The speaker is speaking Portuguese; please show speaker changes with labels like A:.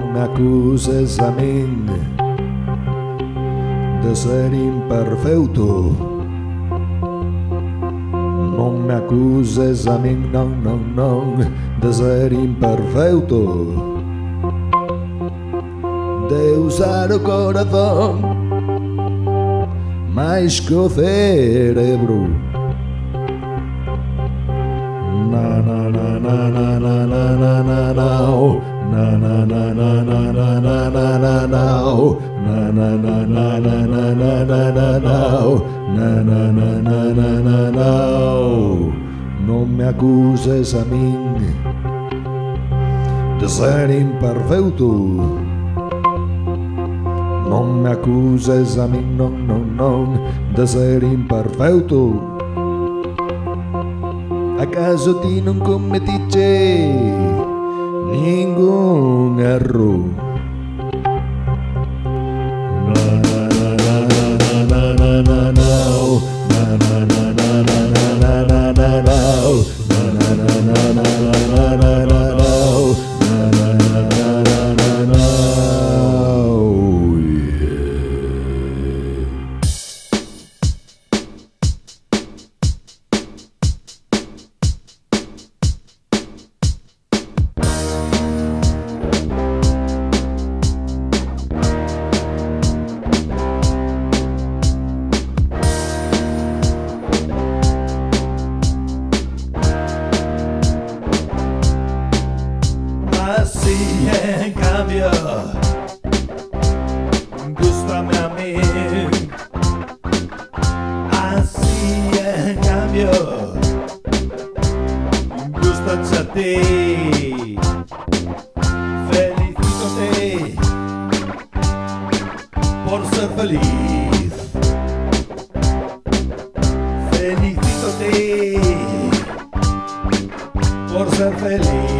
A: me acuses a min de ser imperfecto. Non me acuses a min, non, non, non, de ser imperfecto. De usar o corazón máis que o cerebro. Na na na na na na na na na na na na na na na nanananananau. Não me acuses a mim de ser imperfeito. Não me acuses a mim, não, não, não, de ser imperfeito. Acaso ti não cometiste nenhum erro?
B: En cambio, gustame a mí. Así en cambio, gustate a ti. Felicítate por ser feliz. Felicítate por ser feliz.